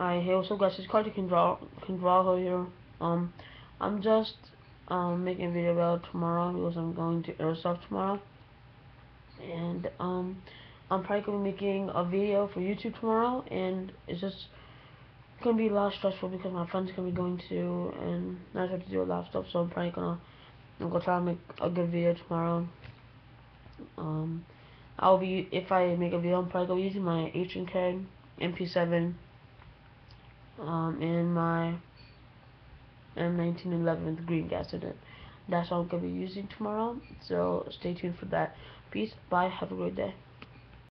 Alright, hey, what's up guys, it's Carter Condrajo here. Um, I'm just, um, making a video about tomorrow because I'm going to Airsoft tomorrow. And, um, I'm probably going to be making a video for YouTube tomorrow, and it's just going to be a lot stressful because my friend's going to be going to, and I have to do a lot of stuff, so I'm probably going to go try to make a good video tomorrow. Um, I'll be, if I make a video, I'm probably going to be using my H&K MP7 um, in my M1911 with green gas in it. That's what I'm going to be using tomorrow, so stay tuned for that. Peace, bye, have a great day.